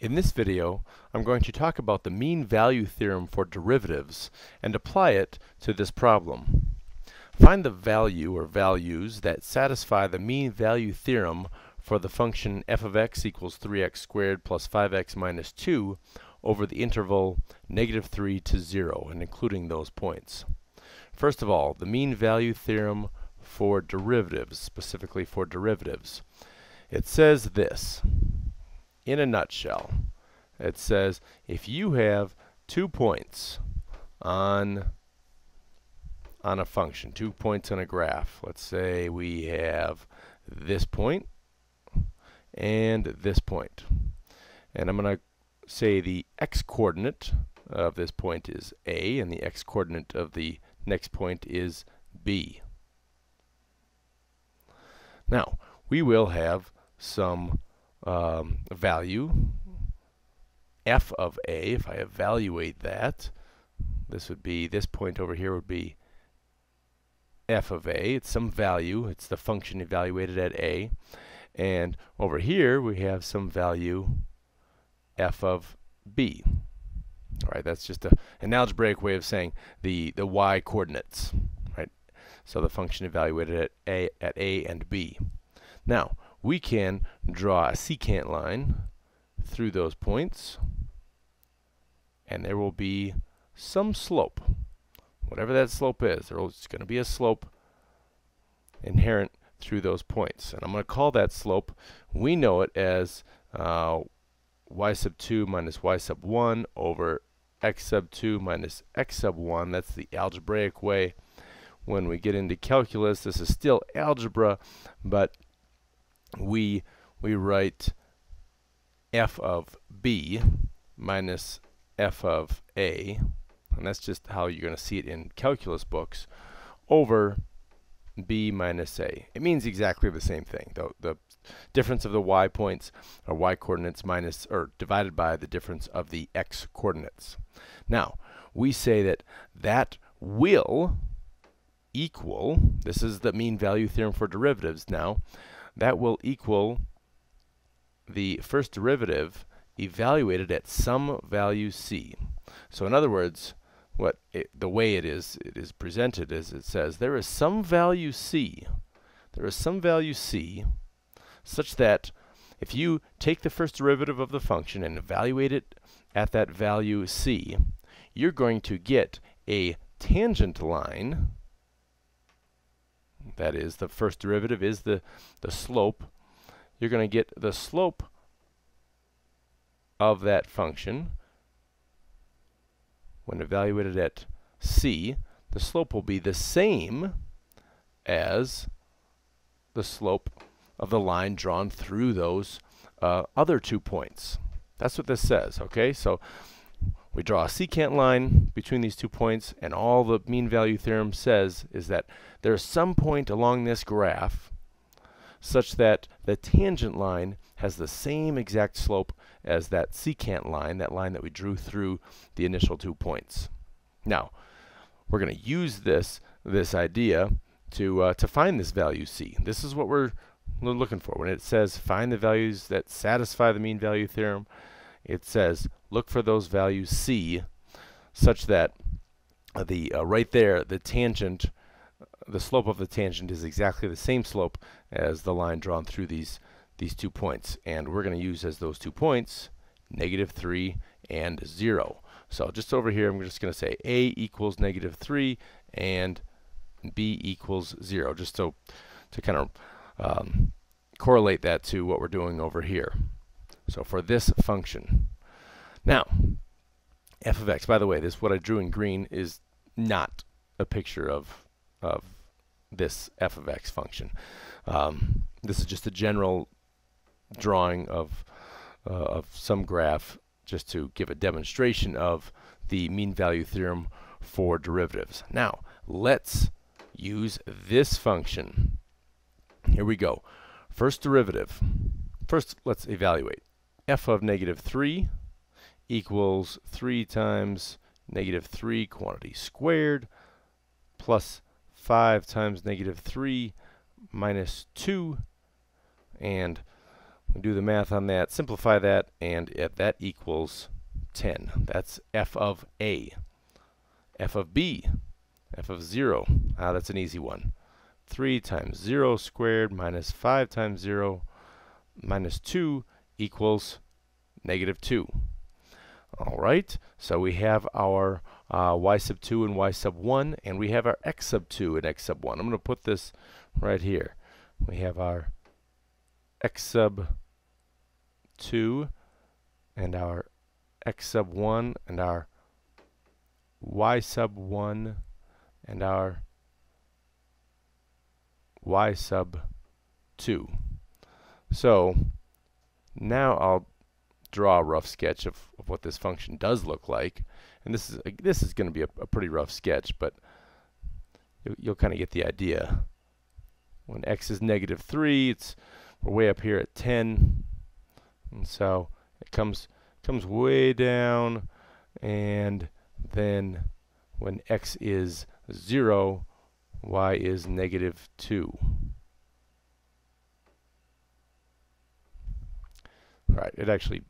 In this video, I'm going to talk about the mean value theorem for derivatives and apply it to this problem. Find the value or values that satisfy the mean value theorem for the function f of x equals 3x squared plus 5x minus 2 over the interval negative 3 to 0 and including those points. First of all, the mean value theorem for derivatives, specifically for derivatives. It says this in a nutshell, it says if you have two points on on a function, two points on a graph. Let's say we have this point and this point. And I'm going to say the x-coordinate of this point is A and the x-coordinate of the next point is B. Now, we will have some um, value f of a, if I evaluate that, this would be, this point over here would be f of a. It's some value. It's the function evaluated at a. And over here, we have some value f of b. All right, that's just a, an algebraic way of saying the, the y coordinates. Right? So the function evaluated at a, at a and b. Now, we can draw a secant line through those points and there will be some slope. Whatever that slope is there's going to be a slope inherent through those points. And I'm going to call that slope we know it as uh, y sub 2 minus y sub 1 over x sub 2 minus x sub 1 that's the algebraic way. When we get into calculus this is still algebra but we we write f of b minus f of a, and that's just how you're going to see it in calculus books, over b minus a. It means exactly the same thing. The, the difference of the y points or y coordinates minus or divided by the difference of the x coordinates. Now, we say that that will equal, this is the mean value theorem for derivatives now, that will equal the first derivative evaluated at some value c. So in other words, what it, the way it is it is presented is it says there is some value c. There is some value c such that if you take the first derivative of the function and evaluate it at that value c, you're going to get a tangent line that is the first derivative is the, the slope, you're going to get the slope of that function when evaluated at c, the slope will be the same as the slope of the line drawn through those uh, other two points. That's what this says, okay? So we draw a secant line between these two points, and all the mean value theorem says is that there's some point along this graph such that the tangent line has the same exact slope as that secant line, that line that we drew through the initial two points. Now, we're going to use this this idea to uh, to find this value c. This is what we're looking for. When it says find the values that satisfy the mean value theorem, it says look for those values c such that the uh, right there the tangent the slope of the tangent is exactly the same slope as the line drawn through these these two points. And we're going to use as those two points negative 3 and 0 so just over here I'm just going to say a equals negative 3 and b equals 0 just so to kind of um, correlate that to what we're doing over here so for this function. Now, f of x, by the way, this what I drew in green is not a picture of, of this f of x function. Um, this is just a general drawing of, uh, of some graph just to give a demonstration of the mean value theorem for derivatives. Now, let's use this function. Here we go. First derivative. First, let's evaluate f of negative 3 equals 3 times negative 3 quantity squared plus 5 times negative 3 minus 2 and We do the math on that, simplify that, and that equals 10. That's f of a. f of b, f of 0. Ah, that's an easy one. 3 times 0 squared minus 5 times 0 minus 2 equals negative 2. All right, so we have our uh, y sub 2 and y sub 1, and we have our x sub 2 and x sub 1. I'm going to put this right here. We have our x sub 2 and our x sub 1 and our y sub 1 and our y sub 2. So now I'll draw a rough sketch of, of what this function does look like. And this is uh, this is going to be a, a, pretty rough sketch, but you'll, you'll kind of get the idea. When x is negative 3, it's we're way up here at 10. And so it comes comes way down and then when x is 0, y is negative 2. Right, it actually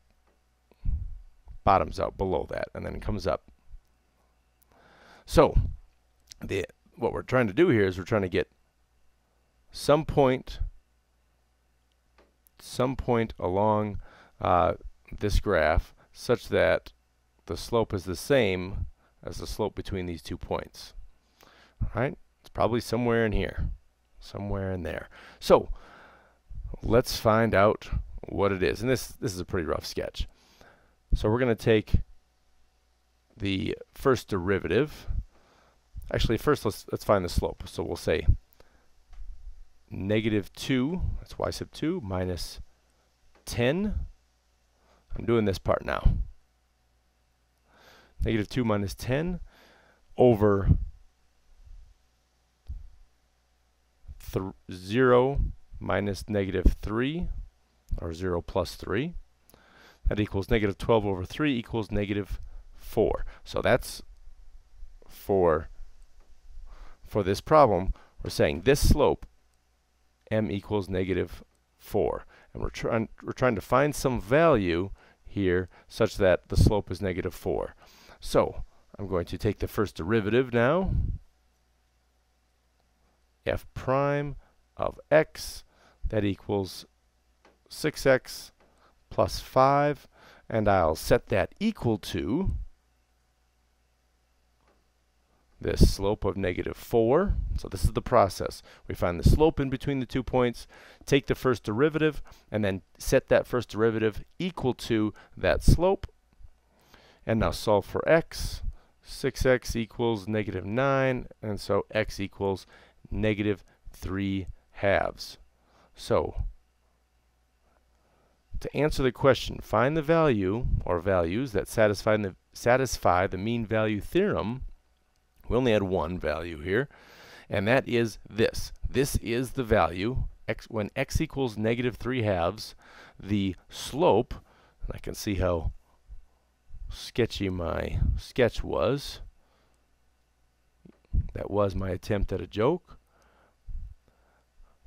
bottoms out below that and then it comes up. So, the what we're trying to do here is we're trying to get some point some point along uh, this graph such that the slope is the same as the slope between these two points. All right? It's probably somewhere in here. Somewhere in there. So, let's find out what it is. And this, this is a pretty rough sketch. So we're going to take the first derivative. Actually, first let's, let's find the slope. So we'll say negative 2, that's y sub 2, minus 10. I'm doing this part now. Negative 2 minus 10 over 0 minus negative 3, or 0 plus 3. That equals negative 12 over 3 equals negative 4. So that's for, for this problem, we're saying this slope, m equals negative 4. And we're, trying, we're trying to find some value here such that the slope is negative 4. So I'm going to take the first derivative now, f prime of x, that equals 6x plus 5, and I'll set that equal to this slope of negative 4. So this is the process. We find the slope in between the two points, take the first derivative, and then set that first derivative equal to that slope. And now solve for x. 6x equals negative 9, and so x equals negative 3 halves. So to answer the question, find the value or values that satisfy the, satisfy the mean value theorem. We only had one value here, and that is this. This is the value x, when x equals negative 3 halves, the slope, and I can see how sketchy my sketch was. That was my attempt at a joke.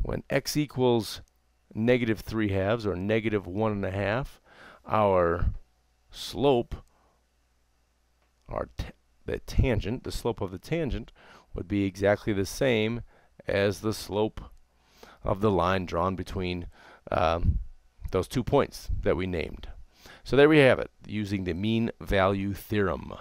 When x equals negative 3 halves or negative 1 and a half. Our slope, our the tangent, the slope of the tangent would be exactly the same as the slope of the line drawn between um, those two points that we named. So there we have it, using the mean value theorem.